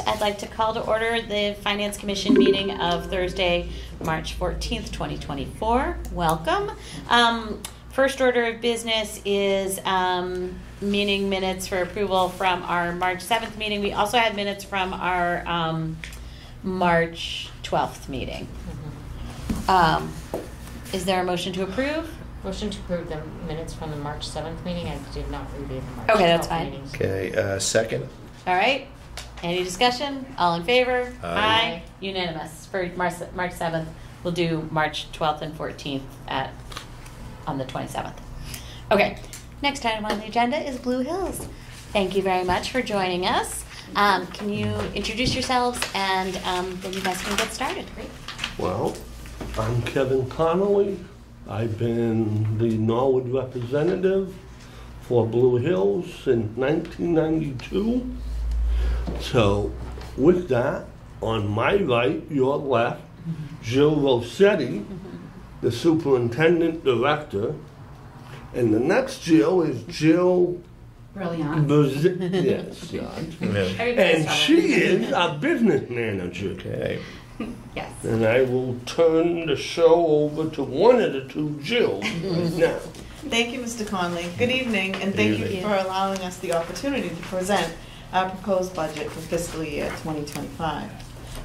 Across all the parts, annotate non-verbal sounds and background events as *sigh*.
All right, I'd like to call to order the Finance Commission meeting of Thursday, March 14th, 2024. Welcome. Um, First order of business is um, meeting minutes for approval from our March 7th meeting. We also had minutes from our um, March 12th meeting. Um, Is there a motion to approve? Motion to approve the minutes from the March 7th meeting. I did not review the March 12th Okay, that's fine. meetings. Okay, uh, second? All right, any discussion? All in favor? Aye. Unanimous for March, March 7th. We'll do March 12th and 14th at, on the 27th. Okay, next item on the agenda is Blue Hills. Thank you very much for joining us. Um, Can you introduce yourselves and um, then you guys can get started? Great. Well, I'm Kevin Connolly. I've been the Norwood representative for Blue Hills since 1992. So, with that, on my right, your left, mm-hmm. Jill Rossetti, the superintendent director. And the next Jill is Jill Brilliant. Buzz- *laughs* yes, Judge. And she is our business manager. Okay, *laughs* Yes. And I will turn the show over to one of the two Jills *laughs* right now. Thank you, Mr. Connolly. Good evening, and Good thank you for allowing us the opportunity to present our proposed budget for fiscal year 2025.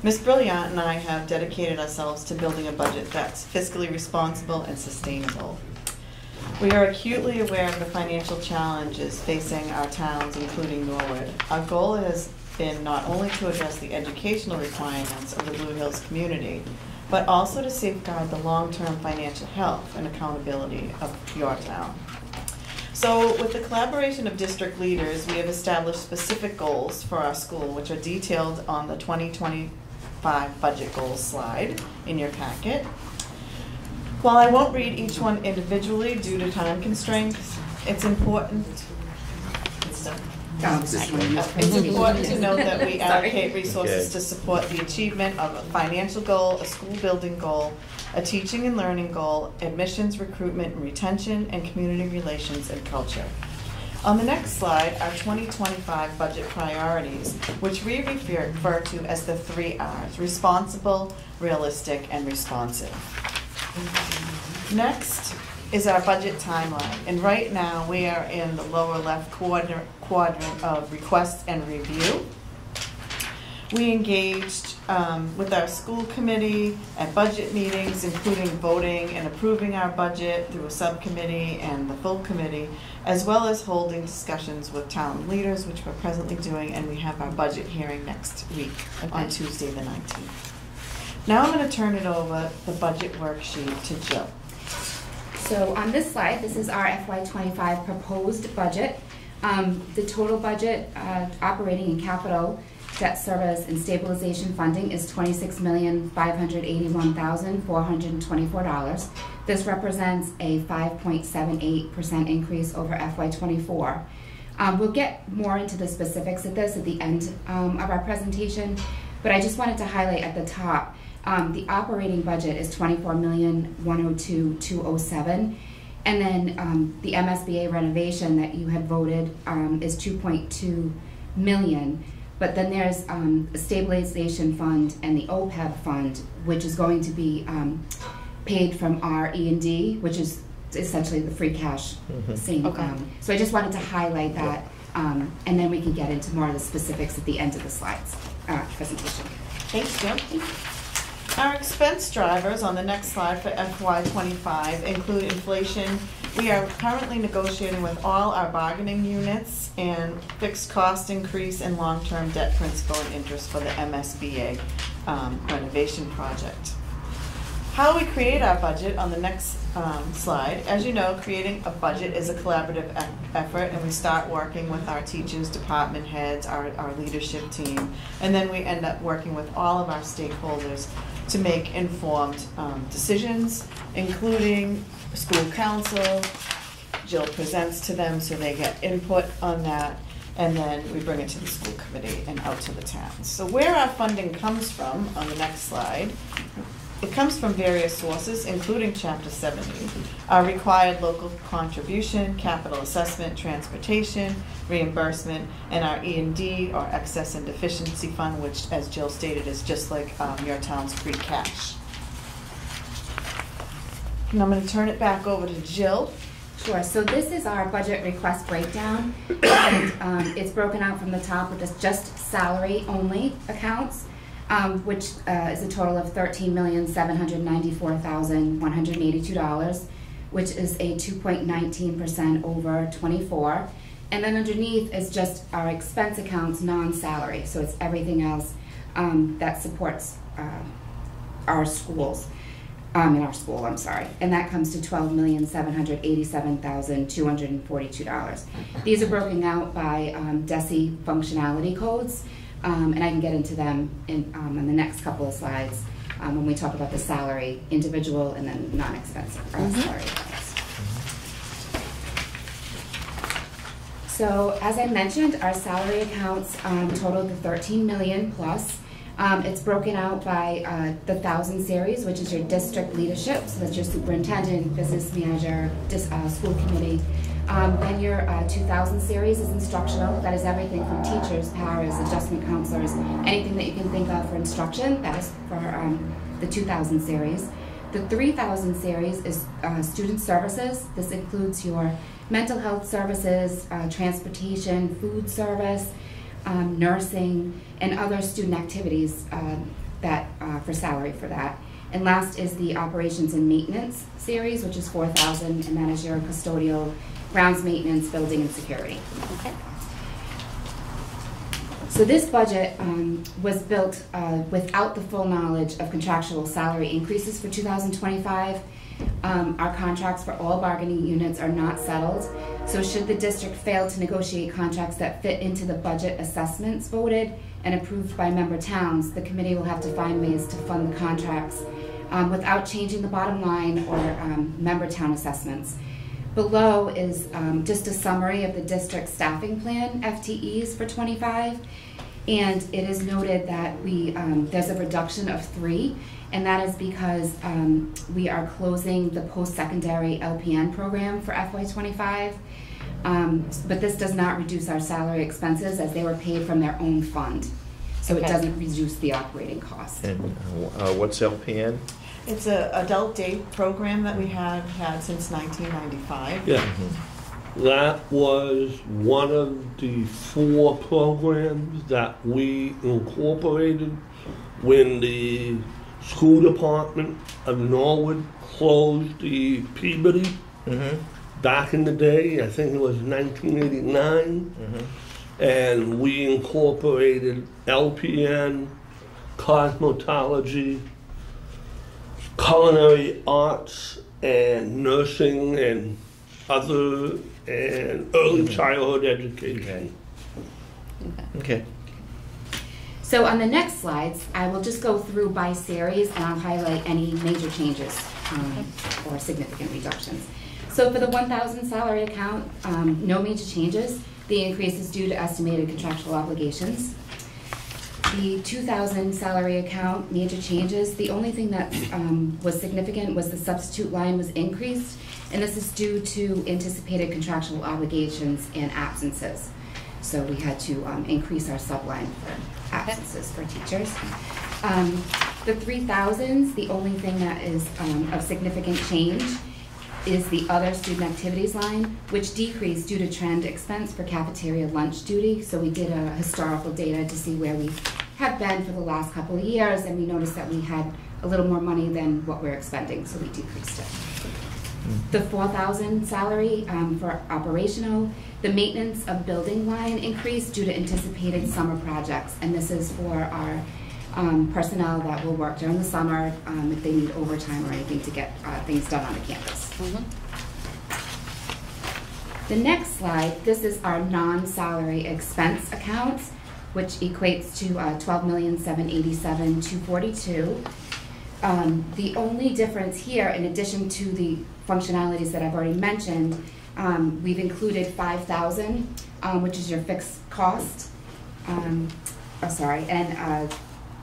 Ms. Brilliant and I have dedicated ourselves to building a budget that's fiscally responsible and sustainable. We are acutely aware of the financial challenges facing our towns, including Norwood. Our goal has been not only to address the educational requirements of the Blue Hills community, but also to safeguard the long-term financial health and accountability of your town. So with the collaboration of district leaders, we have established specific goals for our school, which are detailed on the 2025 budget goals slide in your packet. While I won't read each one individually due to time constraints, it's important. It's done. It's important to note that we *laughs* allocate resources Okay. to support the achievement of a financial goal, a school building goal, a teaching and learning goal, admissions, recruitment and retention, and community relations and culture. On the next slide are 2025 budget priorities, which we refer to as the three Rs, responsible, realistic, and responsive. Next is our budget timeline, and right now, we are in the lower left quadrant, quadrant of request and review. We engaged um, with our school committee at budget meetings, including voting and approving our budget through a subcommittee and the full committee, as well as holding discussions with town leaders, which we're presently doing, and we have our budget hearing next week on Tuesday, the 19th. Now I'm going to turn it over, the budget worksheet, to Jill. So on this slide, this is our FY twenty-five proposed budget. Um, the total budget, uh, operating and capital, debt service and stabilization funding is twenty-six million, five hundred eighty-one thousand, four hundred and twenty-four dollars. This represents a five point seven eight percent increase over FY twenty-four. Um, we'll get more into the specifics of this at the end, um, of our presentation, but I just wanted to highlight at the top, um, the operating budget is twenty-four million, one oh two, two oh seven. And then, um, the MSBA renovation that you had voted, um, is two point two million. But then there's, um, a stabilization fund and the OPEB fund, which is going to be, um, paid from our E and D, which is essentially the free cash Mhm. same. Okay. um, So I just wanted to highlight that, um, and then we can get into more of the specifics at the end of the slides, uh, presentation. Thanks, Jim. Our expense drivers on the next slide for FY twenty-five include inflation. We are currently negotiating with all our bargaining units and fixed cost increase and long-term debt principal and interest for the MSBA um, renovation project. How we create our budget on the next um, slide. As you know, creating a budget is a collaborative e- effort, and we start working with our teachers, department heads, our, our leadership team, and then we end up working with all of our stakeholders to make informed um, decisions, including school council. Jill presents to them so they get input on that, and then we bring it to the school committee and out to the towns. So where our funding comes from, on the next slide, it comes from various sources, including Chapter 70, our required local contribution, capital assessment, transportation, reimbursement, and our E and D, or excess and deficiency fund, which, as Jill stated, is just like um, your town's free cash. And I'm going to turn it back over to Jill. Sure, so this is our budget request breakdown, and um, it's broken out from the top with just salary only accounts, um, which uh, is a total of thirteen million, seven hundred ninety-four thousand, one hundred eighty-two dollars, which is a two point nineteen percent over twenty-four. And then underneath is just our expense accounts, non-salary, so it's everything else um, that supports uh, our schools um, in our school, I'm sorry, and that comes to twelve million, seven hundred eighty-seven thousand, two hundred forty-two dollars. These are broken out by, um, DESE functionality codes, um, and I can get into them in, um, in the next couple of slides, um, when we talk about the salary, individual and then non-expensive, uh, salary. So, as I mentioned, our salary accounts, um, total the thirteen million plus. Um, it's broken out by uh, the thousand series, which is your district leadership, so that's your superintendent, business manager, dis, uh, school committee. Um, then your uh, 2000 series is instructional. That is everything from teachers, paras, adjustment counselors, anything that you can think of for instruction. That is for um, the 2000 series. The 3000 series is uh, student services. This includes your mental health services, uh, transportation, food service, um, nursing, and other student activities um, that uh, for salary for that. And last is the operations and maintenance series, which is 4,000, and that is your custodial, grounds maintenance, building, and security. Okay. So this budget um, was built uh, without the full knowledge of contractual salary increases for 2025. Um, Our contracts for all bargaining units are not settled. So should the district fail to negotiate contracts that fit into the budget assessments voted and approved by member towns, the committee will have to find ways to fund the contracts um, without changing the bottom line or um, member town assessments. Below is um, just a summary of the district staffing plan, FTEs for 25. And it is noted that we, um, there's a reduction of three, and that is because um, we are closing the post-secondary LPN program for FY '25. Um, But this does not reduce our salary expenses as they were paid from their own fund. So it doesn't reduce the operating cost. And uh, what's LPN? It's a adult day program that we have had since 1995. Yeah, that was one of the four programs that we incorporated when the school department of Norwood closed the Peabody Mm-hmm. back in the day. I think it was 1989. Mm-hmm. and we incorporated LPN, cosmetology, culinary arts, and nursing, and other, and early childhood education. Okay. Okay. So on the next slides, I will just go through by series and I'll highlight any major changes um, or significant reductions. So for the 1,000 salary account, um, no major changes. The increase is due to estimated contractual obligations. The 2,000 salary account, major changes. The only thing that um, was significant was the substitute line was increased, and this is due to anticipated contractual obligations and absences. So we had to um, increase our subline for absences for teachers. Um, The 3,000s, the only thing that is um, of significant change is the other student activities line, which decreased due to trend expense for cafeteria lunch duty. So we did a historical data to see where we have been for the last couple of years, and we noticed that we had a little more money than what we're expending, so we decreased it. The four thousand salary um, for operational, the maintenance of building line increased due to anticipated summer projects, and this is for our um, personnel that will work during the summer um, if they need overtime or anything to get uh, things done on the campus. The next slide, this is our non-salary expense accounts, which equates to uh, twelve million, seven eighty-seven, two forty-two. Um, the only difference here, in addition to the functionalities that I've already mentioned, um, we've included five thousand, um, which is your fixed cost. Um, oh, sorry, and, uh,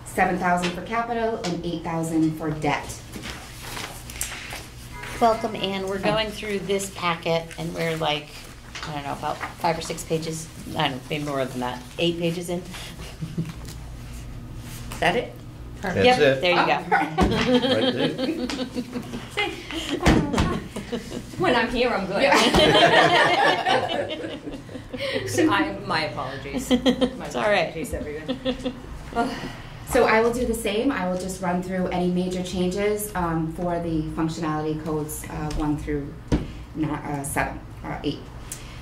seven thousand for capital, and eight thousand for debt. Welcome, Anne. We're going through this packet and we're like, I don't know, about five or six pages, I don't know, maybe more than that, eight pages in. Is that it? That's Yep, it. there you Right go. *laughs* When I'm here, I'm good. Yeah. *laughs* So I, my apologies. *laughs* My It's all right. apologies, everyone. So I will do the same. I will just run through any major changes um, for the functionality codes uh, one through ni- uh, seven, or eight.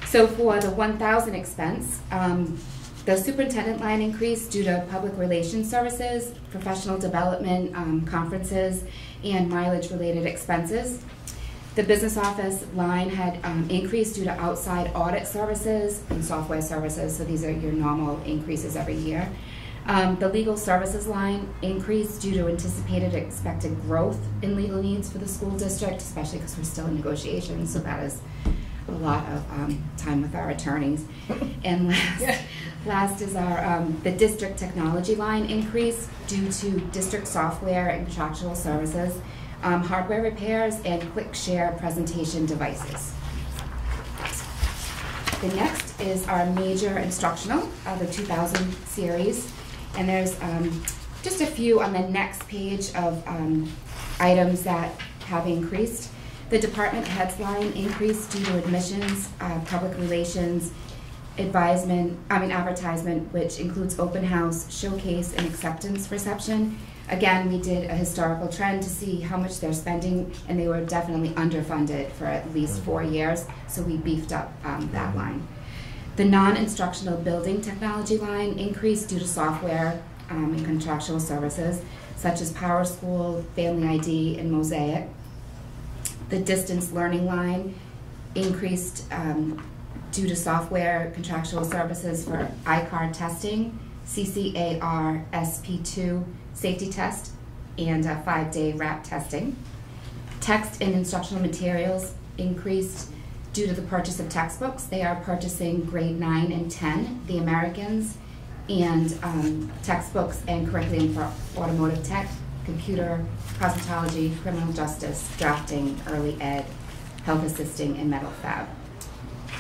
So for the one thousand expense, um, the superintendent line increased due to public relations services, professional development, um, conferences, and mileage-related expenses. The business office line had um, increased due to outside audit services and software services, so these are your normal increases every year. Um, the legal services line increased due to anticipated expected growth in legal needs for the school district, especially because we're still in negotiations, so that is a lot of um, time with our attorneys. And *laughs* last, last is our, um, the district technology line increase due to district software and contractual services, um, hardware repairs, and quick share presentation devices. The next is our major instructional, uh, the 2000 series. And there's um, just a few on the next page of um, items that have increased. The department heads line increased due to admissions, uh, public relations, advisement, I mean advertisement, which includes open house, showcase, and acceptance reception. Again, we did a historical trend to see how much they're spending, and they were definitely underfunded for at least four years, so we beefed up um, that line. The non-instructional building technology line increased due to software um, and contractual services, such as Power School, Family ID, and Mosaic. The distance learning line increased um, due to software contractual services for iCard testing, CCAR SP2 safety test, and a five-day RAP testing. Text and instructional materials increased due to the purchase of textbooks. They are purchasing grade nine and 10, the Americans, and um, textbooks and curriculum for automotive tech, computer, cosmetology, criminal justice, drafting, early ed, health assisting, and metal fab.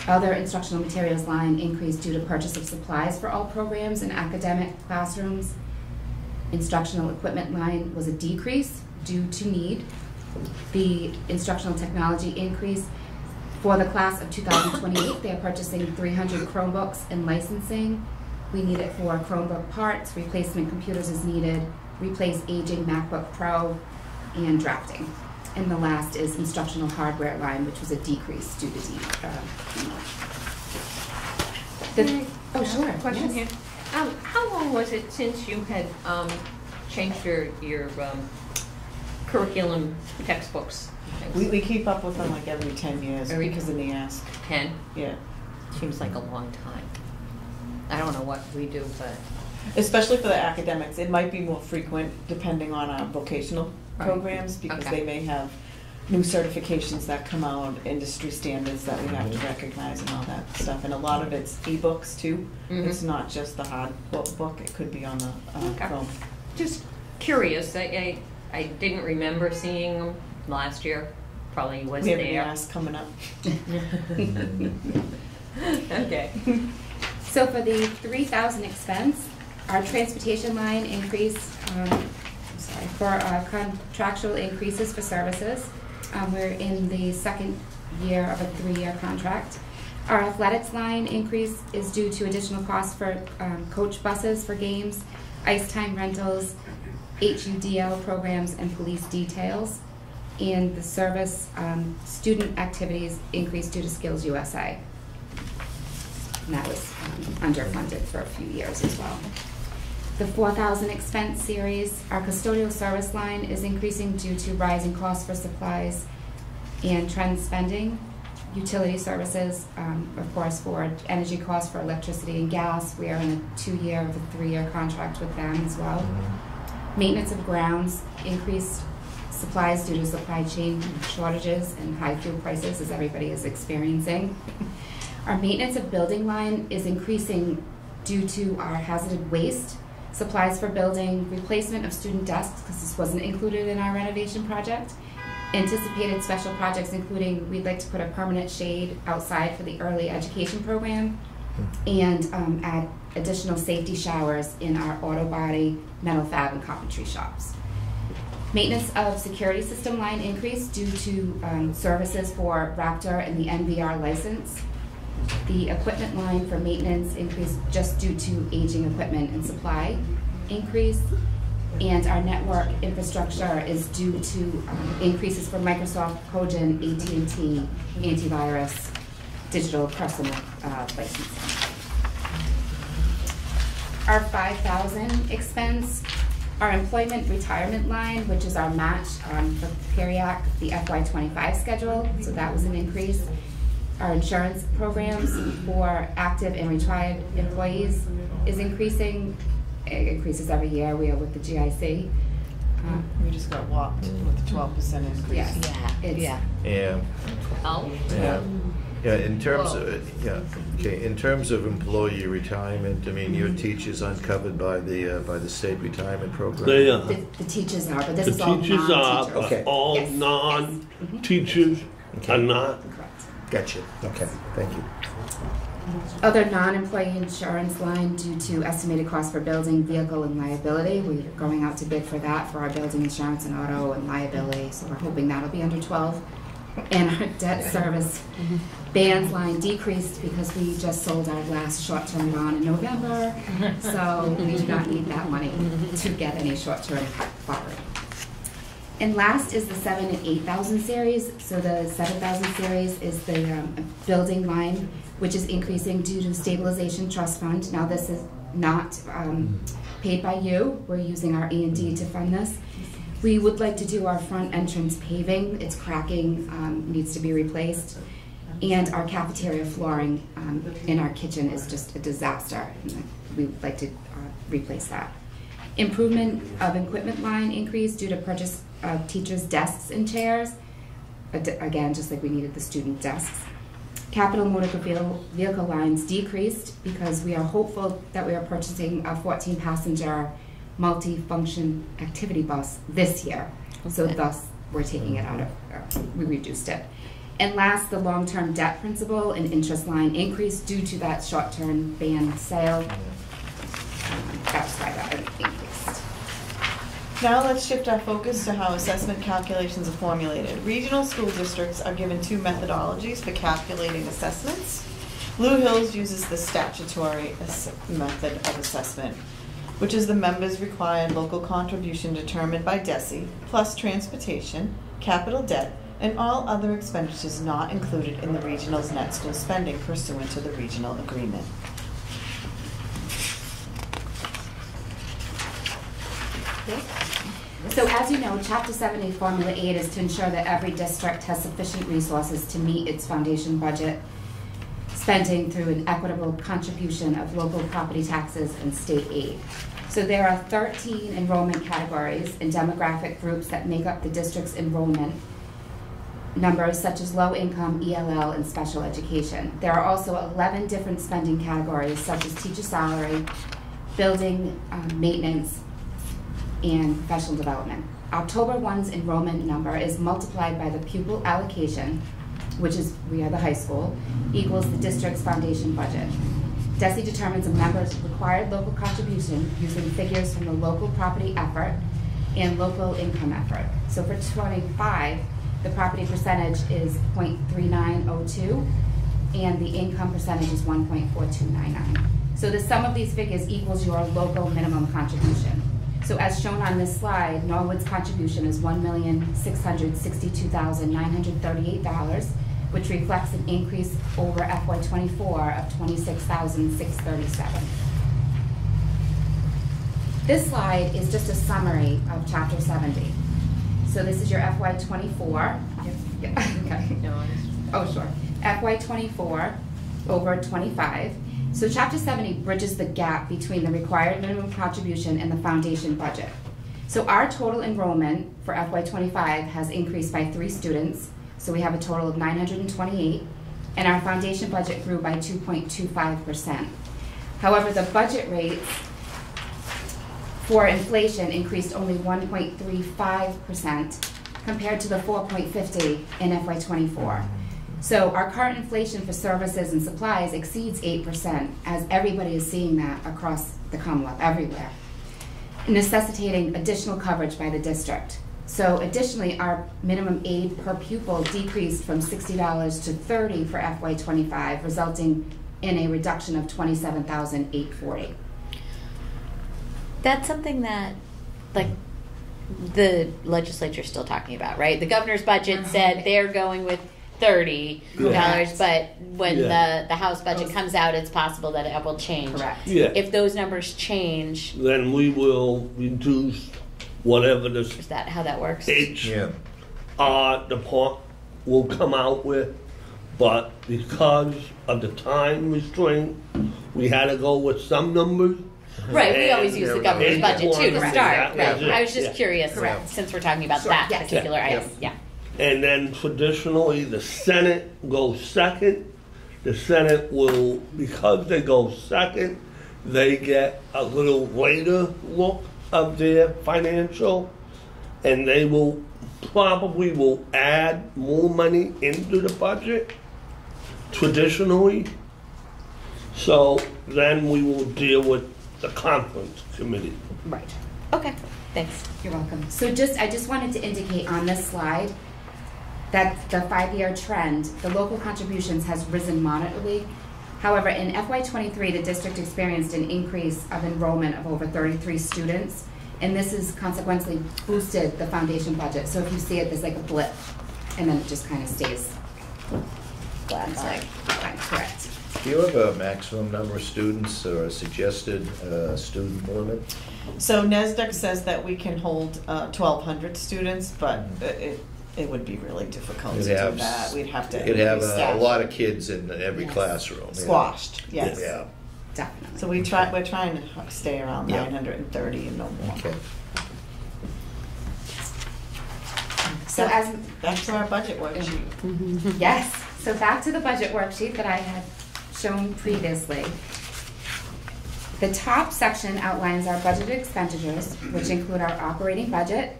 Other instructional materials line increased due to purchase of supplies for all programs in academic classrooms. Instructional equipment line was a decrease due to need. The instructional technology increase for the class of 2028, they are purchasing 300 Chromebooks and licensing. We need it for Chromebook parts, replacement computers is needed, replace aging MacBook Pro, and drafting. And the last is instructional hardware line, which was a decrease due to de- uh, the- Oh, sure. Question yes. here. Um, how long was it since you had, um, changed your, your, um, curriculum textbooks? We, we keep up with them like every ten years Every- because of the ask. Ten? yeah. Seems like a long time. I don't know what we do, but. Especially for the academics, it might be more frequent depending on our vocational Right. programs because Okay. they may have new certifications that come out, industry standards that we have to recognize and all that stuff. And a lot of it's ebooks too. Mhm. It's not just the hard bo- book, it could be on the uh, Okay. phone. Just curious, I, I, I didn't remember seeing them last year, probably was We have there. NEASC coming up. *laughs* *laughs* Okay. *laughs* So for the three thousand expense, our transportation line increase, um, sorry, for contractual increases for services. Um, we're in the second year of a three-year contract. Our athletics line increase is due to additional costs for, um, coach buses for games, ice time rentals, HUDL programs, and police details. And the service, um, student activities increased due to Skills USA. And that was um, underfunded for a few years as well. The four thousand expense series, our custodial service line is increasing due to rising costs for supplies and trend spending. Utility services, um, of course, for energy costs for electricity and gas, we are in a two-year of a three-year contract with them as well. Maintenance of grounds, increased supplies due to supply chain shortages and high fuel prices, as everybody is experiencing. *laughs* Our maintenance of building line is increasing due to our hazardous waste Supplies for building, replacement of student desks, because this wasn't included in our renovation project. Anticipated special projects including, we'd like to put a permanent shade outside for the early education program and um, add additional safety showers in our auto body, metal fab, and carpentry shops. Maintenance of security system line increase due to um, services for Raptor and the NVR license. The equipment line for maintenance increased just due to aging equipment and supply increase. And our network infrastructure is due to um, increases for Microsoft, Cogent, AT&T, antivirus, digital personal uh. Our five thousand expense, our employment retirement line, which is our match um, for PERAC, the FY twenty-five schedule, so that was an increase. Our insurance programs for active and retired employees is increasing, it increases every year, we are with the GIC. Uh, We just got whopped with a twelve percent increase. Yes. Yeah, It's- yeah. Yeah, Oh, yeah. Yeah, in terms of, yeah, okay, in terms of employee retirement, I mean, your teachers aren't covered by the, uh, by the state retirement program? They are. The, the teachers are, but this The is all teachers are, non-teachers. but Okay. all Yes, yes. non-teachers Okay. are not. Correct. Gotcha, okay, thank you. Other non-employee insurance line due to estimated cost for building, vehicle, and liability. We're going out to bid for that for our building insurance and auto and liability, so we're hoping that'll be under twelve. And our debt service bands line decreased because we just sold our last short-term bond in November. So we do not need that money to get any short-term borrowing. And last is the seven and eight thousand series. So the seven thousand series is the um, building line, which is increasing due to stabilization trust fund. Now this is not um, paid by you. We're using our E and D to fund this. We would like to do our front entrance paving. It's cracking, um, needs to be replaced. And our cafeteria flooring um, in our kitchen is just a disaster. We would like to uh, replace that. Improvement of equipment line increase due to purchase of teachers' desks and chairs. Again, just like we needed the student desks. Capital motor vehicle, vehicle lines decreased because we are hopeful that we are purchasing a fourteen passenger multi-function activity bus this year. So thus, we're taking it out of, uh, we reduced it. And last, the long-term debt principal and interest line increased due to that short-term band sale. Um, That's why that increased. Now let's shift our focus to how assessment calculations are formulated. Regional school districts are given two methodologies for calculating assessments. Blue Hills uses the statutory method of assessment, which is the members' required local contribution determined by DESE, plus transportation, capital debt, and all other expenditures not included in the regional's net school spending pursuant to the regional agreement. So as you know, Chapter 70 formula aid is to ensure that every district has sufficient resources to meet its foundation budget spending through an equitable contribution of local property taxes and state aid. So there are 13 enrollment categories and demographic groups that make up the district's enrollment numbers such as low income, ELL, and special education. There are also 11 different spending categories such as teacher salary, building um, maintenance, and professional development. October 1's enrollment number is multiplied by the pupil allocation, which is, we are the high school, equals the district's foundation budget. DESE determines a member's required local contribution using figures from the local property effort and local income effort. So for 25, the property percentage is 0.3902, and the income percentage is 1.4299. So the sum of these figures equals your local minimum contribution. So as shown on this slide, Norwood's contribution is one million, six hundred sixty-two thousand, nine hundred thirty-eight dollars, which reflects an increase over FY twenty-four of $26,637. This slide is just a summary of chapter seventy. So this is your FY twenty-four. Yeah, *laughs* okay. no, Oh, sure. FY twenty-four over twenty-five. So chapter seventy bridges the gap between the required minimum contribution and the foundation budget. So our total enrollment for FY twenty-five has increased by three students, so we have a total of nine hundred and twenty-eight, and our foundation budget grew by two point two five percent. However, the budget rates for inflation increased only 1.35% compared to the 4.50 in FY '24. So our current inflation for services and supplies exceeds 8%, as everybody is seeing that across the Commonwealth, everywhere, necessitating additional coverage by the district. So additionally, our minimum aid per pupil decreased from $60 to 30 for FY '25, resulting in a reduction of 27,840. That's something that, like, the legislature's still talking about, right? The governor's budget uh-huh. said they're going with thirty dollars, but when Yeah. the, the House budget comes out, it's possible that it will change. Correct. Yeah, If those numbers change, then we will reduce whatever the is that how that works? H Yeah. uh, the pot will come out with, but because of the time restraint, we had to go with some numbers. Right, we always use the there governor's budget too to one start, that right? was it, I was just yeah. curious, Correct. since we're talking about Sure, that yes. particular Yeah. item, yeah. And then traditionally, the Senate goes second. The Senate will, because they go second, they get a little later look of their financial, and they will probably will add more money into the budget traditionally. So then we will deal with the conference committee. Right. Okay, thanks. You're welcome. So just, I just wanted to indicate on this slide that the five-year trend, the local contributions has risen moderately. However, in FY twenty-three, the district experienced an increase of enrollment of over thirty-three students, and this has consequently boosted the foundation budget. So if you see it, there's like a blip, and then it just kind of stays. It's like, correct. Do you have a maximum number of students or a suggested uh, student limit? So NESDEC says that we can hold uh, 1,200 students, but it, it would be really difficult to You'd do have that. We'd have to. You'd have a, a lot of kids in every Yes. classroom. yeah. Squashed, yes. Yeah, Definitely. So we try, we're trying to stay around Yeah. 930 and no more. okay. So as, Back to our budget worksheet. Mm-hmm. Yes, so back to the budget worksheet that I had shown previously. The top section outlines our budgeted expenditures, which include our operating budget,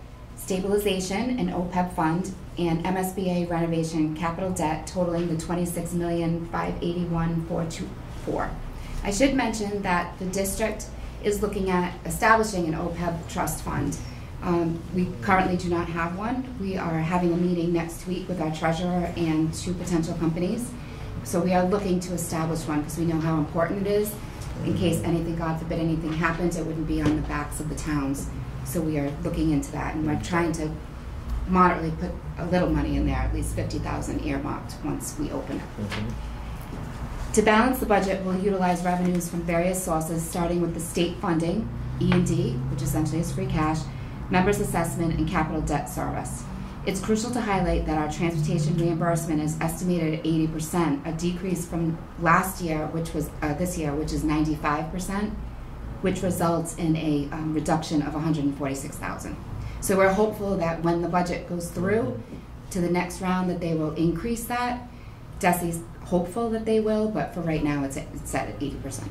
stabilization and OPEB fund, and MSBA renovation capital debt totaling the twenty-six million, five eighty-one, four two four. I should mention that the district is looking at establishing an OPEB trust fund. Um, we currently do not have one. We are having a meeting next week with our treasurer and two potential companies. So we are looking to establish one because we know how important it is. In case anything, God forbid, anything happens, it wouldn't be on the backs of the towns. So we are looking into that and we're trying to moderately put a little money in there, at least fifty thousand earmarked once we open it. Mhm. To balance the budget, we'll utilize revenues from various sources, starting with the state funding, E and D, which essentially is free cash, members assessment, and capital debt service. It's crucial to highlight that our transportation reimbursement is estimated at eighty percent, a decrease from last year, which was, uh, this year, which is ninety-five percent, which results in a, um, reduction of hundred and forty-six thousand. So we're hopeful that when the budget goes through to the next round, that they will increase that. DESE's hopeful that they will, but for right now, it's, it's set at eighty percent.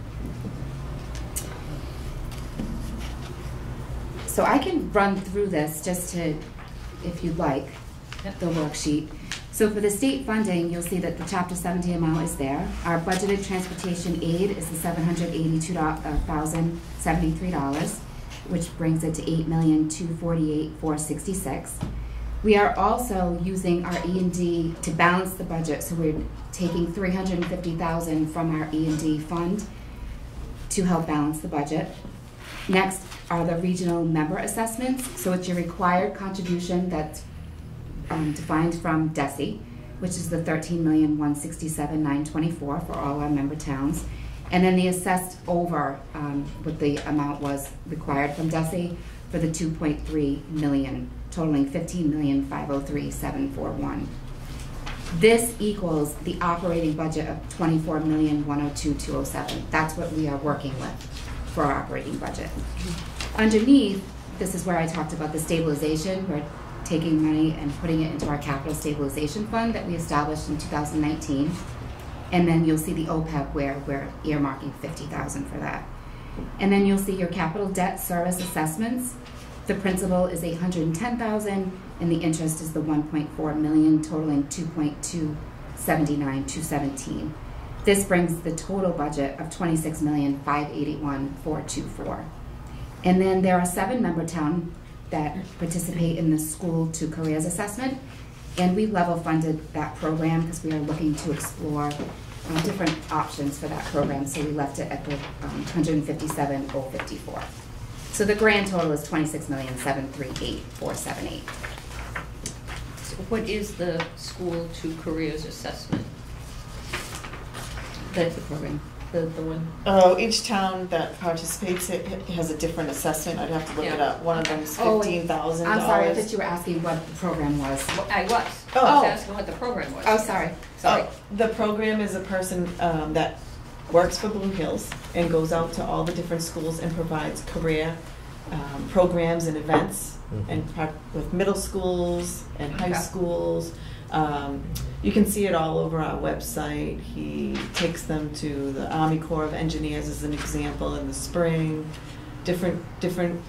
So I can run through this just to, if you'd like, the worksheet. So for the state funding, you'll see that the chapter seventy amount is there. Our budgeted transportation aid is the seven hundred eighty-two uh, thousand seventy-three dollars, which brings it to eight million two forty-eight four sixty-six. We are also using our E and D to balance the budget, so we're taking three hundred and fifty thousand from our E and D fund to help balance the budget. Next are the regional member assessments, so it's your required contribution that's um, defined from DESE, which is the thirteen million, one sixty-seven, nine twenty-four for all our member towns. And then the assessed over, um, what the amount was required from DESE for the two point three million, totaling fifteen million, five oh three, seven four one. This equals the operating budget of twenty-four million, one oh two, two oh seven. That's what we are working with for our operating budget. Underneath, this is where I talked about the stabilization. We're taking money and putting it into our capital stabilization fund that we established in two thousand nineteen. And then you'll see the OPEB where we're earmarking fifty thousand for that. And then you'll see your capital debt service assessments. The principal is eight hundred and the interest is the one point four million totaling two point two seventy-nine, two seventeen. This brings the total budget of twenty-six million, five eighty-one, four two four. And then there are seven member town that participate in the school to careers assessment. And we level funded that program because we are looking to explore uh, different options for that program. So we left it at the um, 157,054. So the grand total is 26,738,478. So What is the school to careers assessment? That's the program. The, the one? Oh, each town that participates it it has a different assessment. I'd have to look it Yeah. up. One of them is Oh, fifteen thousand I'm sorry, I thought you were asking what the program was. Well, I was. I Oh. was asking what the program was. Oh, sorry. Sorry. The program is a person um, that works for Blue Hills and goes out to all the different schools and provides career um, programs and events Mhm. and part with middle schools and high Okay. schools. Um, you can see it all over our website. He takes them to the Army Corps of Engineers as an example in the spring. Different different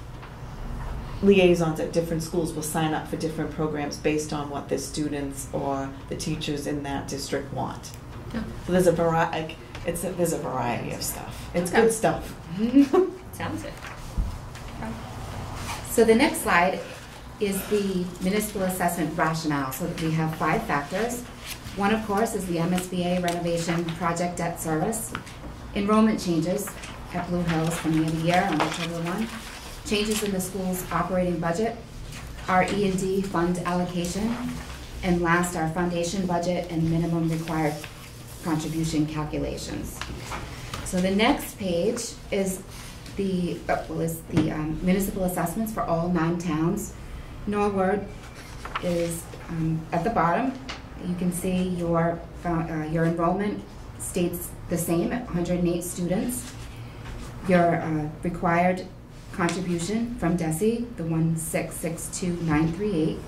liaisons at different schools will sign up for different programs based on what the students or the teachers in that district want. Yeah. So there's a variety. It's a, there's a variety of stuff. It's Okay. good stuff. *laughs* Sounds it. So the next slide is the municipal assessment rationale. So we have five factors. One, of course, is the MSBA renovation project debt service. Enrollment changes at Blue Hills from year to year on October 1. Changes in the school's operating budget. Our E and D fund allocation. And last, our foundation budget and minimum required contribution calculations. So the next page is the, uh, well, is the um, municipal assessments for all nine towns. Norwood is um, at the bottom. You can see your, uh, your enrollment stays the same at 108 students. Your uh, required contribution from DESE, the 1662938.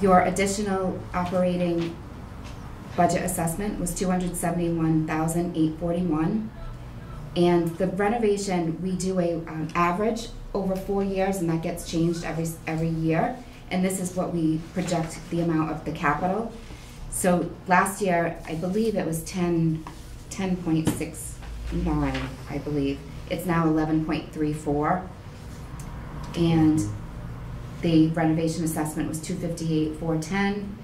Your additional operating budget assessment was 271,841. And the renovation, we do a um, average over four years, and that gets changed every every year. And this is what we project the amount of the capital. So last year, I believe it was 10, 10.69, I believe. It's now 11.34. And the renovation assessment was 258, 410.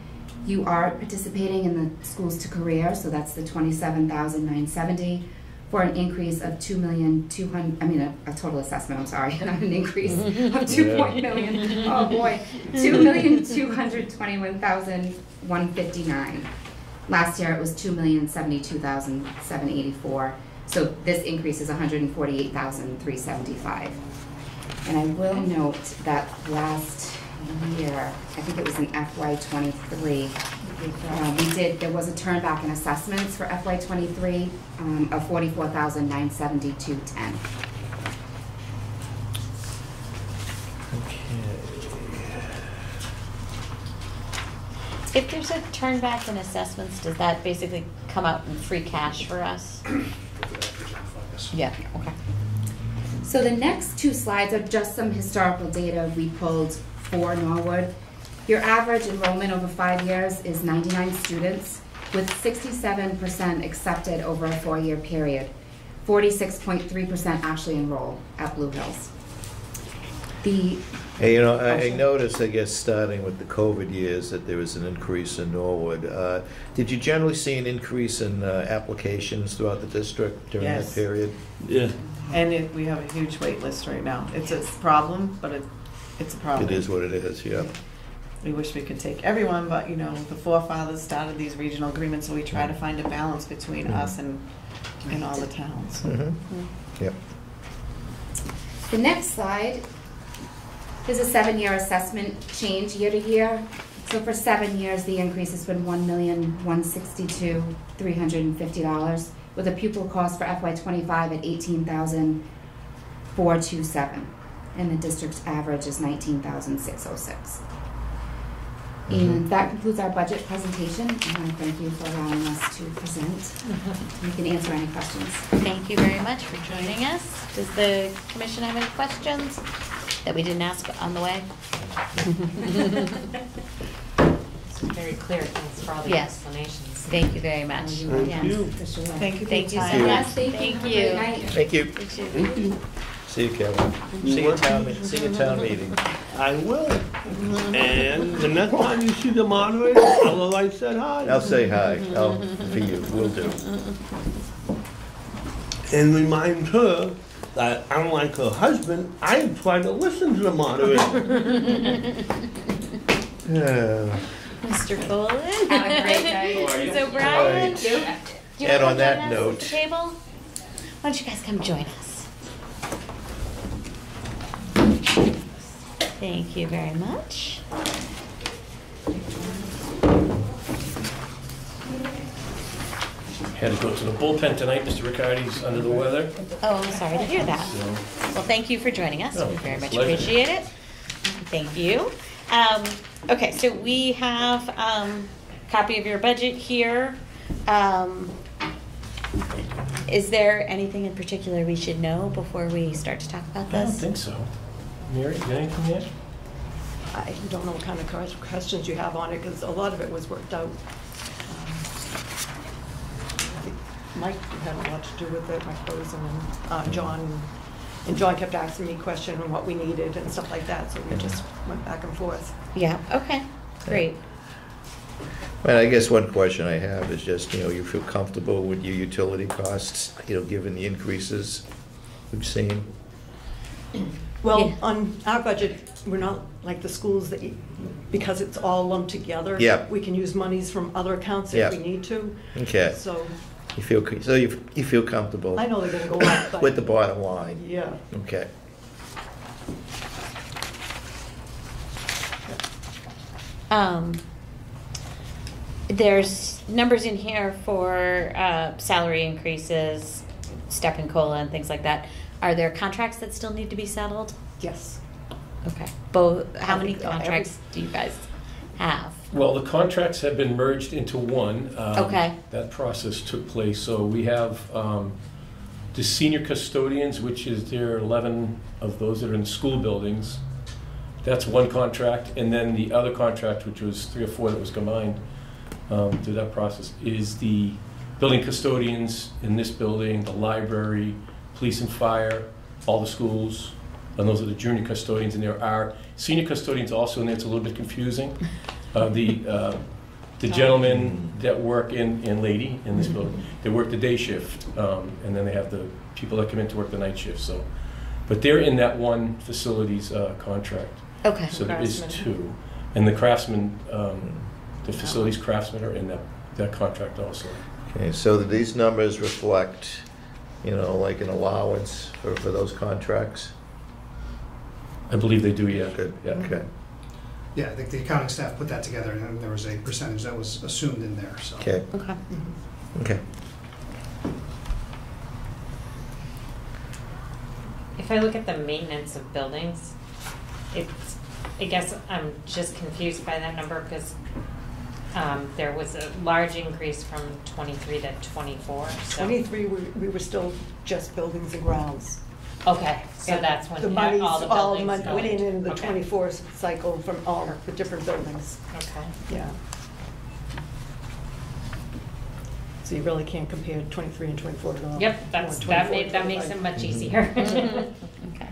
You are participating in the schools to career, so that's the 27,970 for an increase of two million two hundred. I mean, a, a total assessment. I'm sorry, *laughs* not an increase of two Yeah. point million. Oh boy, two million two hundred twenty-one thousand one fifty-nine. Last year it was two million seventy-two thousand seven eighty-four. So this increase is one hundred and forty-eight thousand three seventy-five. And I will note that last year, I think it was in FY twenty-three, uh, we did, there was a turn back in assessments for FY twenty-three, um, of forty-four thousand nine seventy-two ten. If there's a turn back in assessments, does that basically come out in free cash for us? *clears throat* Yeah, okay. So the next two slides are just some historical data we pulled for Norwood. Your average enrollment over five years is ninety-nine students, with sixty-seven percent accepted over a four-year period. Forty-six point three percent actually enroll at Blue Hills. The Hey, you know, I, I noticed, I guess, starting with the COVID years, that there was an increase in Norwood. Uh, Did you generally see an increase in uh, applications throughout the district during that Yes. period? Yeah. And it, we have a huge wait list right now. It's a problem, but it, it's a problem. It is what it is, yeah. We wish we could take everyone, but you know, the forefathers started these regional agreements, so we try to find a balance between Mhm. us and, and all the towns. Mhm. Yep. The next slide is a seven-year assessment change year to year. So for seven years, the increase has been one million, one sixty-two, three hundred and fifty dollars, with a pupil cost for FY twenty-five at eighteen thousand, four two seven. And the district's average is nineteen thousand, six oh six. And mm-hmm. that concludes our budget presentation, and I thank you for allowing us to present. *laughs* You can answer any questions. Thank you very much for joining us. Does the commission have any questions that we didn't ask on the way? This is very clear, thanks for all the Yes. explanations. Thank you very much. Thank Yes. you. For sure. Thank you Thank you so much. Thank you. Thank Have a great you. Thank you. Thank you. See you, Kevin. See you at town, me- see you at town meeting. I will. And the next time you see the moderator, tell her I said hi. I'll say hi, I'll, for you, will do. And remind her that unlike her husband, I try to listen to the moderator. Yeah. Mr. Colin? Have a great day. Mrs. O'Brien? Right. Do you And wanna on that us at note- the Table? Why don't you guys come join us? Thank you very much. Had to go to the bullpen tonight, Mr. Riccardi's under the weather. Oh, I'm sorry to hear that. So, Well, thank you for joining us. Oh, We very much pleasure. appreciate it. Thank you. Um, okay, so we have, um, copy of your budget here. Um, is there anything in particular we should know before we start to talk about this? I don't this? think so. Mary, you got anything yet? I don't know what kind of questions you have on it, because a lot of it was worked out. Um, I think Mike had a lot to do with it, Mike Rosen and uh, John, and John kept asking me questions on what we needed and stuff like that, so we just went back and forth. Yeah, okay, great. And I guess one question I have is just, you know, you feel comfortable with your utility costs, you know, given the increases we've seen? Well, Yeah. on our budget, we're not like the schools that, you- because it's all lumped together. Yeah. We can use monies from other accounts Yeah. if we need to. Okay, So you feel, co- so you, you feel comfortable? I know they're gonna go up, but. With the bottom line? Yeah. Okay. Um, there's numbers in here for, uh, salary increases, step and cola and things like that. Are there contracts that still need to be settled? Yes. Okay. Both, how I many think, uh, every- contracts do you guys have? Well, the contracts have been merged into one. Um, Okay. That process took place, so we have um, the senior custodians, which is there are 11 of those that are in school buildings. That's one contract, and then the other contract, which was three or four that was combined um, through that process, is the building custodians in this building, the library, police and fire, all the schools, and those are the junior custodians, and there are senior custodians also, and it's a little bit confusing. Uh, The, uh, the gentlemen that work in, in Lady, in this building, they work the day shift, um, and then they have the people that come in to work the night shift, so. But they're in that one facilities uh, contract. Okay. So there is Craftsman. two. And the craftsmen, um, the facilities craftsmen are in that, that contract also. Okay, so these numbers reflect, you know, like an allowance for, for those contracts? I believe they do, yeah. Good, Yeah. okay, Yeah, I think the accounting staff put that together, and then there was a percentage that was assumed in there, so. okay, Okay. Mm-hmm. okay. If I look at the maintenance of buildings, it's, I guess I'm just confused by that number because um, there was a large increase from twenty-three to twenty-four, so. Twenty-three, we, we were still just buildings and grounds. Okay, so And that's when the all monies, all the all buildings money go went in in the Okay. twenty-four cycle from all the different buildings, Okay. yeah. So you really can't compare twenty-three and twenty-four at all. Yep, that's, that 24, made, that makes it much easier. *laughs* Mhm. Okay.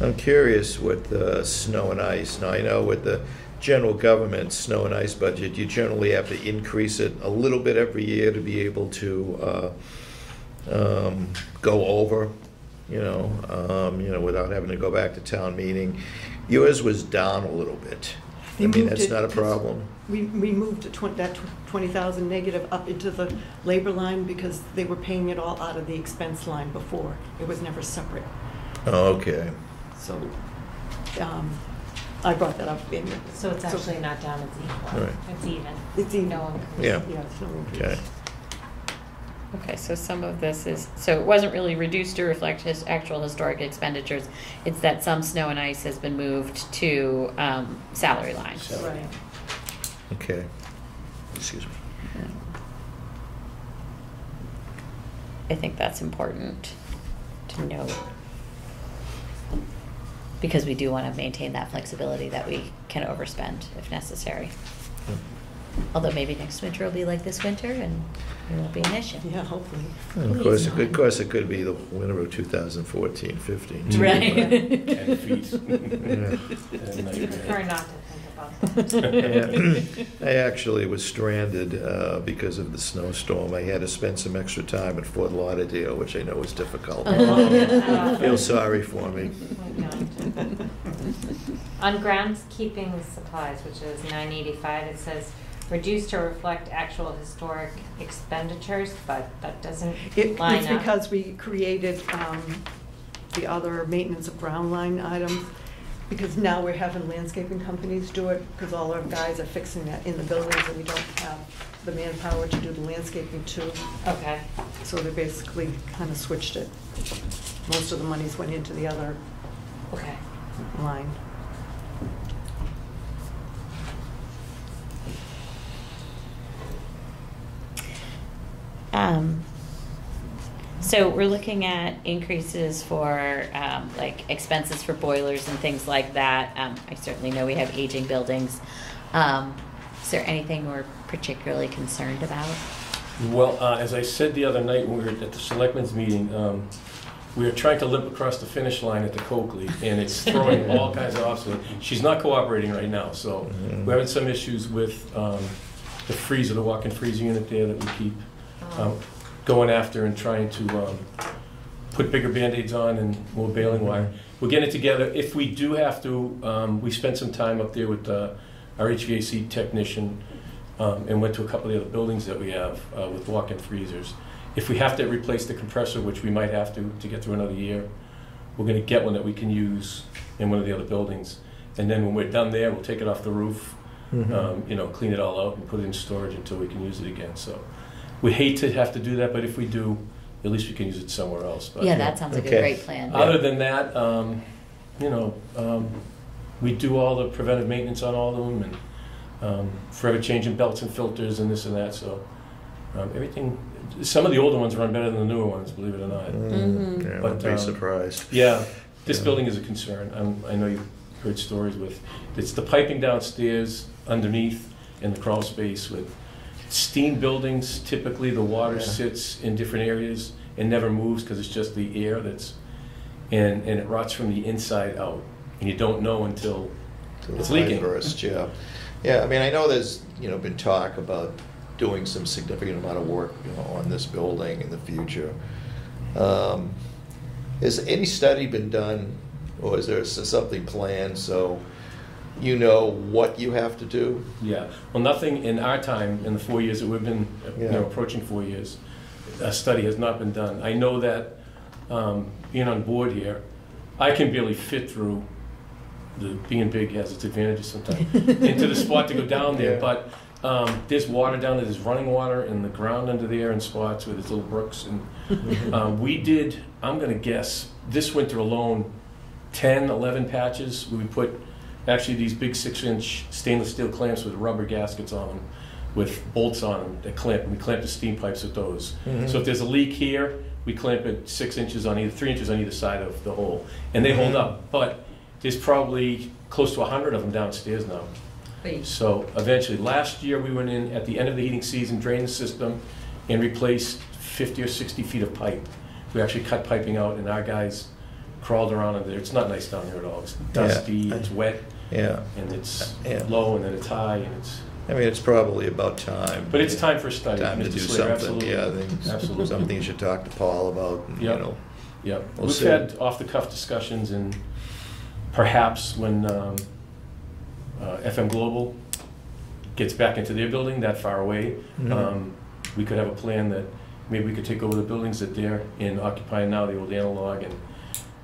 I'm curious with the snow and ice. Now, I know with the general government snow and ice budget, you generally have to increase it a little bit every year to be able to uh, um, go over, you know, um, you know, without having to go back to town meeting. Yours was down a little bit. I mean, that's it- not a problem. We, we moved twen- that twenty thousand negative up into the labor line because they were paying it all out of the expense line before. It was never separate, Oh, Okay. So, um, I brought that up in. So it's actually not down, it's equal. Right. It's even. It's even. No increase. Yeah. Yeah, it's no increase. Okay. Okay, so some of this is, so it wasn't really reduced to reflect his actual historic expenditures. It's that some snow and ice has been moved to um, salary lines. Salary. Right. Okay. Excuse me. I think that's important to note. Because we do want to maintain that flexibility that we can overspend if necessary. Although maybe next winter will be like this winter and it won't be an issue. Yeah, hopefully. And Of course, it could, of course, it could be the winter of 2014, 15. too. Right. Ten feet. Yeah. I like, prefer not to think about that. Yeah. *laughs* I actually was stranded uh, because of the snowstorm. I had to spend some extra time at Fort Lauderdale, which I know was difficult. Oh. Feel sorry for me. My *laughs* God. On groundskeeping supplies, which is nine eighty-five, it says reduced to reflect actual historic expenditures, but that doesn't It- line It's up. because we created um, the other maintenance of ground line items, because now we're having landscaping companies do it, because all our guys are fixing that in the buildings, and we don't have the manpower to do the landscaping too. Okay, So they basically kind of switched it. Most of the monies went into the other okay. line. Um, so we're looking at increases for, um, like expenses for boilers and things like that. Um, I certainly know we have aging buildings. Um, is there anything we're particularly concerned about? Well, uh, as I said the other night when we were at the selectmen's meeting, um, we are trying to limp across the finish line at the Coakley, and it's *laughs* throwing all kinds of obstacles. She's not cooperating right now, so Mhm. we're having some issues with um, the freezer, the walk-in freezer unit there that we keep um, going after and trying to um, put bigger Band-Aids on and more baling wire. We're getting it together. If we do have to, um, we spent some time up there with uh, our HVAC technician um, and went to a couple of the other buildings that we have uh, with walk-in freezers. If we have to replace the compressor, which we might have to to get through another year, we're going to get one that we can use in one of the other buildings. And then when we're done there, we'll take it off the roof, Mhm. um, you know, clean it all out and put it in storage until we can use it again. So we hate to have to do that, but if we do, at least we can use it somewhere else. But, Yeah, that sounds like a Okay. great plan. Other than that, um, you know, um, we do all the preventive maintenance on all of them and um, forever changing belts and filters and this and that. So um, everything, some of the older ones run better than the newer ones, believe it or not. Mhm. Yeah, But, I'd be um, surprised. Yeah, this Yeah. building is a concern. Um, I know you've heard stories with, it's the piping downstairs underneath in the crawl space with steam buildings, typically the water Yeah. sits in different areas and never moves because it's just the air that's, and, and it rots from the inside out. And you don't know until, It's leaking. Yeah. Yeah, I mean, I know there's, you know, been talk about doing some significant amount of work, you know, on this building in the future. Um, Has any study been done, or is there something planned, so you know what you have to do? yeah. Well, nothing in our time, in the four years that we've been, you know, approaching four years, a study has not been done. I know that, um, being on board here, I can barely fit through the, being big has its advantages sometimes, *laughs* into the spot to go down there, Yeah. but, um, there's water down there, there's running water in the ground under there in spots where there's little brooks and, *laughs* um, we did, I'm gonna guess, this winter alone, 10, 11 patches, we put actually these big six-inch stainless steel clamps with rubber gaskets on them, with bolts on them that clamp, and we clamp the steam pipes with those. Mhm. So if there's a leak here, we clamp it six inches on either, three inches on either side of the hole, and they hold Mhm. up. But there's probably close to 100 of them downstairs now. Wait, So eventually, last year, we went in at the end of the heating season, drained the system, and replaced 50 or 60 feet of pipe. We actually cut piping out, and our guys crawled around in there. It's not nice down there at all. It's dusty, Yeah. it's wet, Yeah, and it's Yeah. low, and then it's high, and it's. I mean, it's probably about time. But it's time for study. Time to Mr. do Slater, something, absolutely. yeah, I think Absolutely. something you should talk to Paul about, you Yep. know. Yep. We'll We've see. had off-the-cuff discussions, and perhaps when um, uh, FM Global gets back into their building that far away, Mhm. um, we could have a plan that maybe we could take over the buildings that they're in occupying now, the old analog. And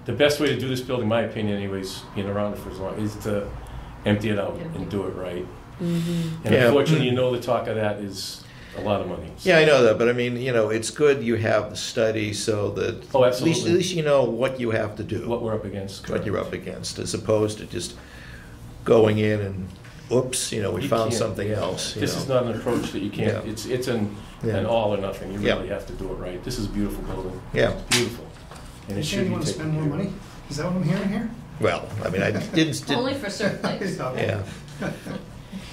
the best way to do this building, in my opinion anyways, being around it for as long, is to empty it out and do it right. Mhm. And Yeah. unfortunately, you know the talk of that is a lot of money. Yeah, I know that, but I mean, you know, it's good you have the study so that Oh, at least, absolutely. at least you know what you have to do, What we're up against. what you're up against, as opposed to just going in and, oops, you know, we You found can't- something else. you This know. is not an approach that you can't, Yeah. it's, it's an, Yeah. an all or nothing. You Yeah. really have to do it right. This is a beautiful building. Yeah. It's beautiful. And You it saying should you want to taken spend more care of. money? Is that what I'm hearing here? Well, I mean, I *laughs* didn't. did- Only for certain *laughs* things. Yeah.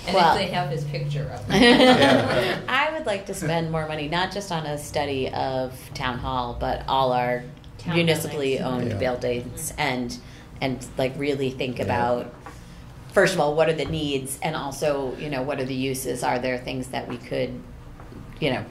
And Well- if they have his picture up. *laughs* Yeah. I would like to spend more money, not just on a study of town hall, but all our Town municipally buildings. owned Yeah. buildings mm-hmm. and, and like really think Yeah. about, first of all, what are the needs? And also, you know, what are the uses? Are there things that we could, you know,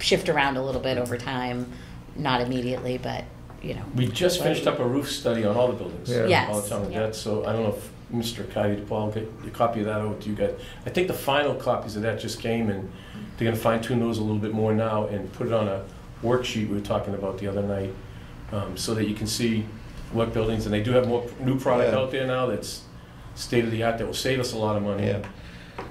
shift around a little bit over time? Not immediately, but, you know. We just finished up a roof study on all the buildings. Yeah. Yes. All the town, Yeah. that's, so I don't know if Mr. Coyote Paul get a copy of that over to you guys. I think the final copies of that just came and they're gonna fine tune those a little bit more now and put it on a worksheet we were talking about the other night. Um, so that you can see what buildings, and they do have more, new product Yeah. out there now that's state of the art that will save us a lot of money. Yeah.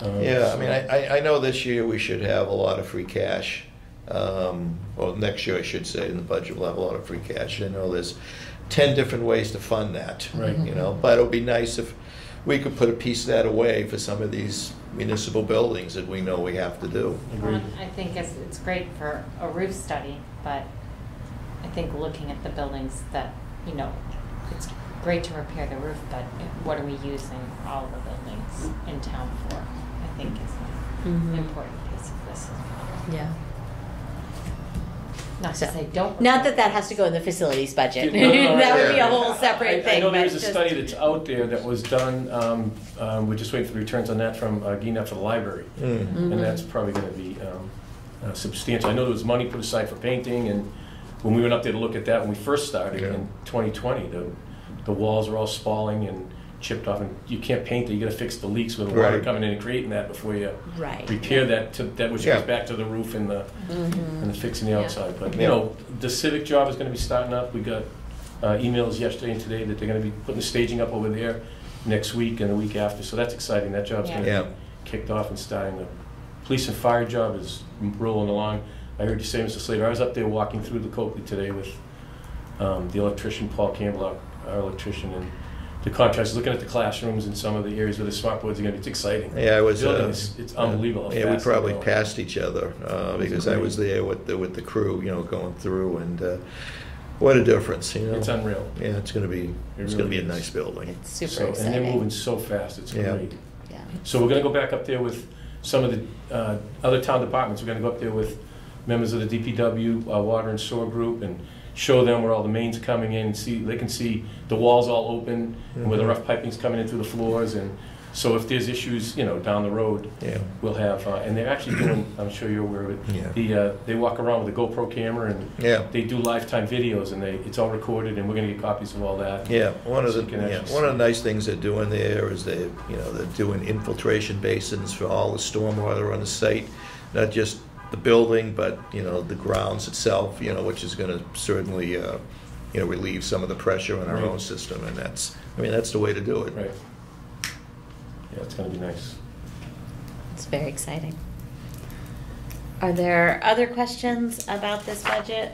Um, Yeah, I mean, I, I- I know this year we should have a lot of free cash. Um, Well, next year, I should say, in the budget, we'll have a lot of free cash. I know there's 10 different ways to fund that. Right. You know, but it would be nice if we could put a piece of that away for some of these municipal buildings that we know we have to do. Agreed. Well, I think it's, it's great for a roof study, but I think looking at the buildings that, you know, it's great to repair the roof, but what are we using all the buildings in town for? I think is Mhm. an important piece of this as well. Yeah. Not So- say don't. Not that that has to go in the facilities budget. No, no, no, *laughs* That would be a yeah. whole I- separate thing, I know but there's a just- study that's out there that was done, um, um, we're just waiting for the returns on that from uh, Gina for the library. Mm. And that's probably gonna be um, uh, substantial. I know there was money put aside for painting, and when we went up there to look at that, when we first started Yeah. in 2020, the, the walls were all spalling and chipped off, and you can't paint it, you gotta fix the leaks with the water Right. coming in and creating that before you Right. repair that, to that which Yeah. goes back to the roof and the, Mhm. and the fixing the Yeah. outside. But, you Yeah. know, the civic job is gonna be starting up. We got uh, emails yesterday and today that they're gonna be putting the staging up over there next week and the week after, so that's exciting. That job's gonna Yeah. be kicked off and starting. The police and fire job is rolling along. I heard you say, Mr. Slater, I was up there walking through the Coakley today with um, the electrician, Paul Campbell, our- our electrician, and the contractors, looking at the classrooms and some of the areas where the smart boards are gonna be, it's exciting. Yeah, I was. Building uh, is- It's unbelievable Yeah, we probably passed each other, uh, because I was there with the, with the crew, you know, going through, and uh, what a difference, you know? It's unreal. Yeah, it's gonna be, it's gonna be a nice building. It's super So- exciting. And they're moving so fast, it's Yeah. great. Yeah. So we're gonna go back up there with some of the uh, other town departments. We're gonna go up there with members of the DPW, uh, Water and Sewer Group, and show them where all the mains are coming in, and see, they can see the walls all open, and where the Mhm. rough piping's coming in through the floors, and so if there's issues, you know, down the road, Yeah, we'll have, uh, and they're actually doing, *clears throat* I'm sure you're aware of it, yeah, the, uh, they walk around with a GoPro camera, and yeah. they do lifetime videos, and they, it's all recorded, and we're gonna get copies of all that. Yeah, one of the, yeah, one of the nice things they're doing there is they, you know, they're doing infiltration basins for all the stormwater on the site, not just the building, but, you know, the grounds itself, you know, which is gonna certainly, uh, you know, relieve some of the pressure on our own system, and that's, I mean, that's the way to do it. Right. Yeah, it's gonna be nice. It's very exciting. Are there other questions about this budget?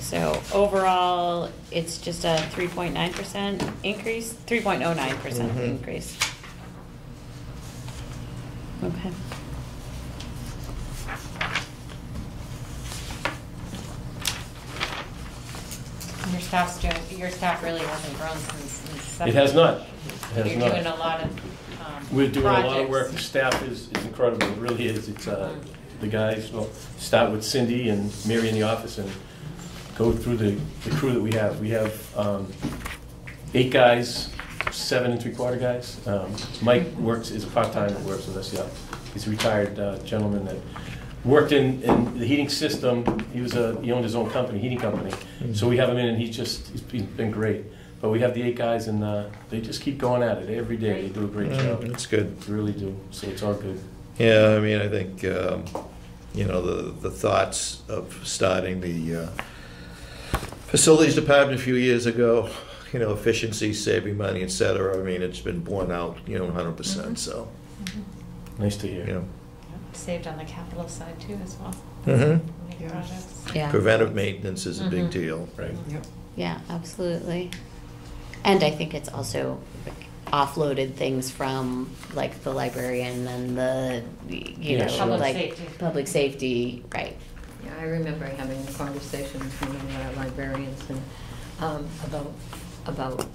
So overall, it's just a three point nine percent increase, three point oh nine percent Mhm. increase. Okay. Staff's doing, your staff really hasn't grown since. since It has not, it has You're not. doing a lot of, um, We're doing a lot of work, the projects. staff is, is incredible, it really is, it's, uh, the guys, well, start with Cindy and Mary in the office and go through the, the crew that we have. We have, um, eight guys, seven and three-quarter guys. Um, Mike works, is a part-time that works with us, yeah. He's a retired uh, gentleman that worked in, in the heating system, he was a, he owned his own company, heating company. So we have him in and he's just, he's been been great. But we have the eight guys and, uh, they just keep going at it every day, they do a great Mm, job. That's good. They really do, so it's all good. Yeah, I mean, I think, um, you know, the, the thoughts of starting the uh, facilities department a few years ago, you know, efficiency, saving money, et cetera, I mean, it's been borne out, you know, hundred percent, so, Nice to you hear. know. Saved on the capital side too as well. Mhm. Many Yeah. projects. Yeah. Preventive maintenance is a big Mhm. deal. Right. Yep. Yeah, absolutely. And I think it's also offloaded things from like the librarian and the, you Yeah, know, sure. Public like safety. public safety, right? Yeah, I remember having a conversation with one of our librarians and, um, about, about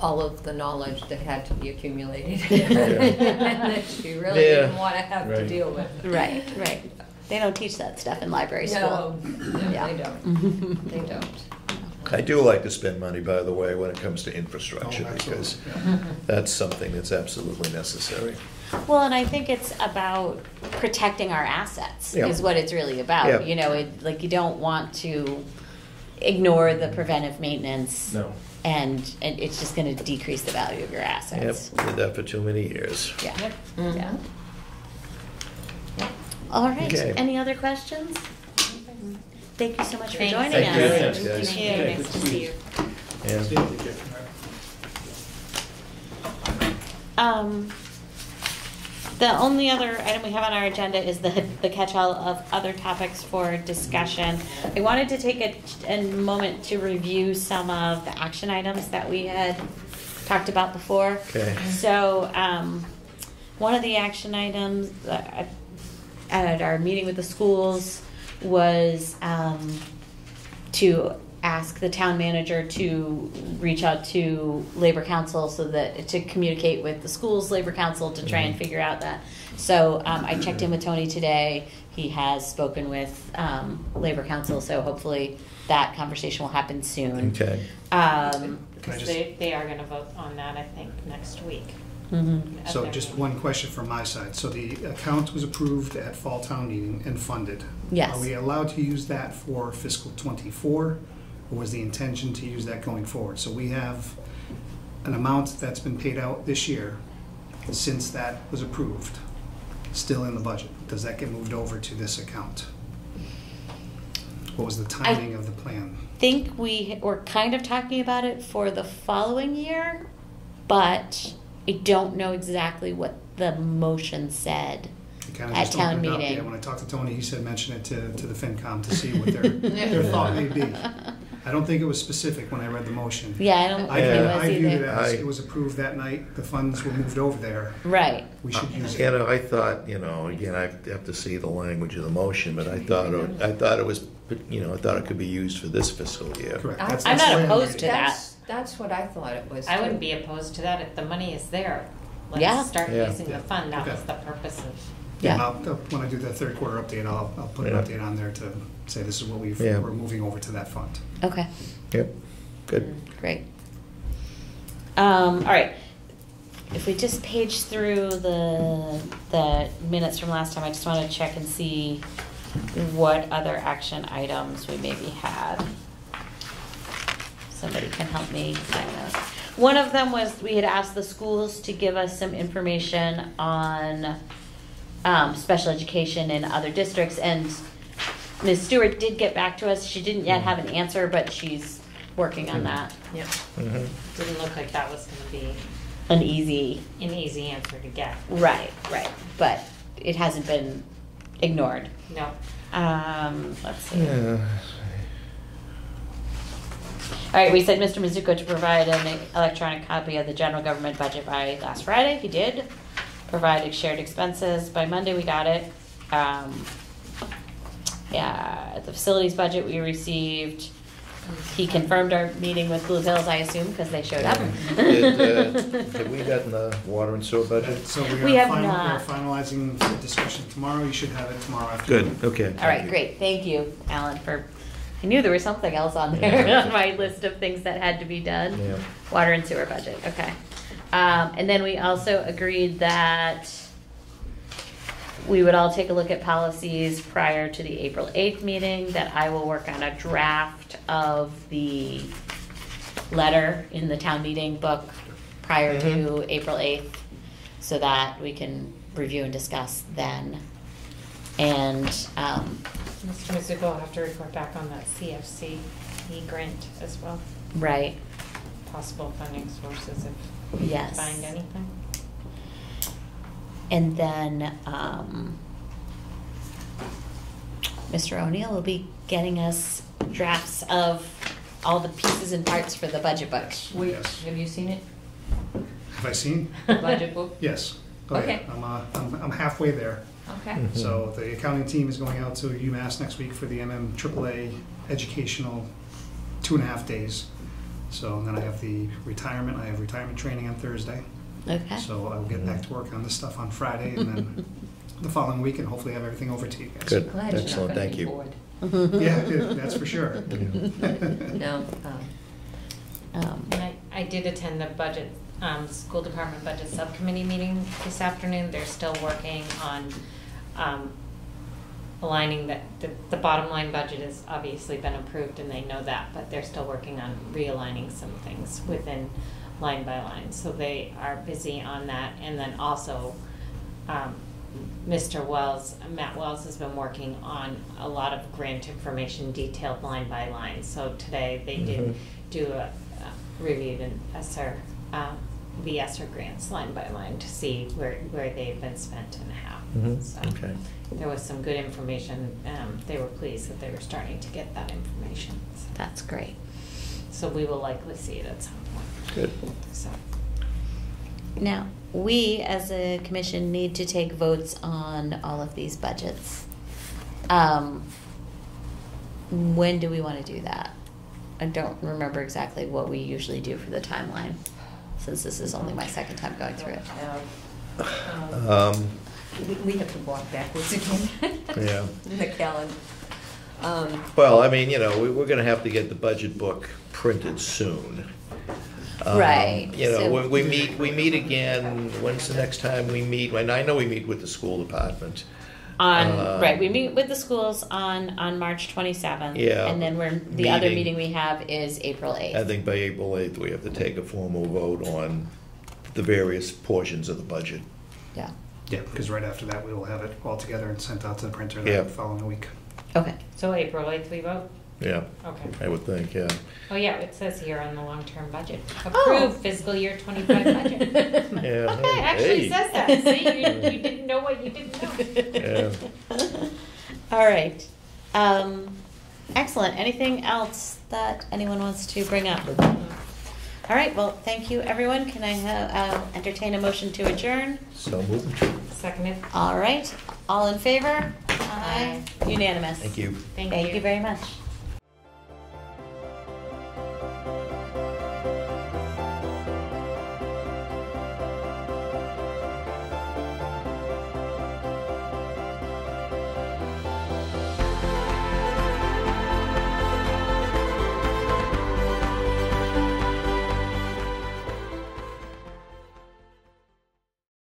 all of the knowledge that had to be accumulated. And *laughs* that she really Yeah. didn't wanna have to Right. deal with. Right, right. They don't teach that stuff in library school. No, no, Yeah. they don't, *laughs* they don't. I do like to spend money, by the way, when it comes to infrastructure, Oh, absolutely, because yeah. that's something that's absolutely necessary. Well, and I think it's about protecting our assets Yeah. is what it's really about. Yeah. You know, it, like you don't want to ignore the preventive maintenance. No. And, and it's just gonna decrease the value of your Yep, assets. did that for too many years. Yeah. Yep. Yeah. All right, Okay. any other questions? Thank you so much for Thanks. joining Thank you. us. Thanks, guys. Thank you, nice to see you. Yeah. Um, the only other item we have on our agenda is the, the catch-all of other topics for discussion. I wanted to take a, a moment to review some of the action items that we had talked about before. Okay. So, um, one of the action items uh, at our meeting with the schools was, um, to ask the town manager to reach out to labor counsel so that to communicate with the school's labor counsel to try and Mhm. figure out that. So um, I checked in with Tony today. He has spoken with um, labor counsel, so hopefully that conversation will happen soon. Okay. Um, Because just- they, they are gonna vote on that, I think, next week. mhm. at So their just meeting. one question from my side. So the account was approved at fall town meeting and funded. Yes. Are we allowed to use that for fiscal twenty-four? Or was the intention to use that going forward? So we have an amount that's been paid out this year since that was approved, still in the budget. Does that get moved over to this account? What was the timing of the plan? I think we were kind of talking about it for the following year, but I don't know exactly what the motion said. Kinda At just town opened up. meeting. Yeah, when I talked to Tony, he said mention it to, to the FinCom to see what their, *laughs* their thought may be. *laughs* I don't think it was specific when I read the motion. Yeah, I don't I, think it Yeah. Uh, was I viewed it either. as, I- it was approved that night, the funds were moved over there, Right. we should use You it. know, I thought, you know, again, I have to see the language of the motion, but I thought, it- I thought it was, you know, I thought it could be used for this fiscal year. Correct. I- That's- I'm that's not the way I opposed read to it. that. That's, that's what I thought it was. I too. wouldn't be opposed to that if the money is there. Yeah. Let's start Yeah. using Yeah. the fund, that Okay. was the purpose of, Yeah, Yeah. I'll, I'll- when I do the third quarter update, I'll, I'll put an Yeah. update on there to say this is what we've, Yeah. we're moving over to that fund. Okay. Yep, good. Great. Um, all right. If we just page through the the minutes from last time, I just want to check and see what other action items we maybe had. Somebody can help me find those. One of them was we had asked the schools to give us some information on um, special education in other districts, and Ms. Stewart did get back to us. She didn't yet have an answer, but she's working on that. yeah, Mhm. didn't look like that was gonna be An easy, an easy answer to get. right, right, but it hasn't been ignored. No, Um, let's see. Yeah. All right, we said Mr. Mizuko to provide an electronic copy of the general government budget by last Friday. He did. Provide shared expenses by Monday. We got it. Um, yeah, the facilities budget we received. He confirmed our meeting with Blue Hills, I assume, because they showed up. Did, uh, *laughs* Have we gotten the water and sewer budget? So we We are have final, we're finalizing the discussion tomorrow, you should have it tomorrow afternoon. Good, okay. All thank right, you. great. Thank you, Alan, for, I knew there was something else on there Yeah. *laughs* on my list of things that had to be done. Yeah. Water and sewer budget, okay. Um, and then we also agreed that we would all take a look at policies prior to the April eighth meeting, that I will work on a draft of the letter in the town meeting book prior to Mhm. April eighth, so that we can review and discuss then. And, um, Mr. Mizuko will have to report back on that CFC E grant as well, right, possible funding sources if you Yes. find anything. And then, um, Mr. O'Neill will be getting us drafts of all the pieces and parts for the budget book. Wait, Yes. have you seen it? Have I seen? The *laughs* budget book? Yes. Oh, yeah. Okay. I'm, uh, I'm, I'm halfway there. Okay. So the accounting team is going out to UMass next week for the MM AAA educational two and a half days. So then I have the retirement, I have retirement training on Thursday. Okay. So I'll get back to work on this stuff on Friday and then *laughs* the following week and hopefully have everything over to you guys. Good. Glad you're not Excellent, gonna thank be you. bored. *laughs* Yeah, yeah, that's for sure. *laughs* No, um, Um, And I, I did attend the budget, um, school department budget subcommittee meeting this afternoon. They're still working on, um, aligning that, the, the bottom line budget has obviously been approved and they know that, but they're still working on realigning some things within line by line. So they are busy on that. And then also, um, Mr. Wells, Matt Wells has been working on a lot of grant information detailed line by line. So today they did Mhm. do a, uh, reviewed an ESSER, um, the ESSER grants line by line to see where, where they've been spent and how. Mhm, So okay. there was some good information. Um, they were pleased that they were starting to get that information. So- That's great. So we will likely see it at some point. Good. So. Now, we as a commission need to take votes on all of these budgets. Um, when do we want to do that? I don't remember exactly what we usually do for the timeline, since this is only my second time going through it. um, Um, we, we have to walk backwards again. *laughs* Yeah. In the calendar. Um, Well, I mean, you know, we, we're gonna have to get the budget book printed soon. Um, Right, You know, so- we, we meet, we meet again, when's the next time we meet? And I know we meet with the school department. On, Uh, right, we meet with the schools on, on March twenty-seventh. Yeah. And then we're, the other Meeting. meeting we have is April eighth. I think by April eighth, we have to take a formal vote on the various portions of the budget. Yeah, Yeah, because right after that, we will have it all together and sent out to the printer Yeah. the following week. okay. So April eighth we vote? Yeah, Okay. I would think, yeah. Oh, yeah, it says here on the long-term budget, Oh. approved fiscal year twenty-five budget. *laughs* Yeah, Okay, actually hey. says that, see, you, you didn't know what you didn't know. Yeah. *laughs* All right. Um, excellent. Anything else that anyone wants to bring up? All right. Well, thank you, everyone. Can I have, uh, entertain a motion to adjourn? So moved. Seconded, All right. All in favor? Aye. Unanimous. Thank you. thank you. Thank you very much.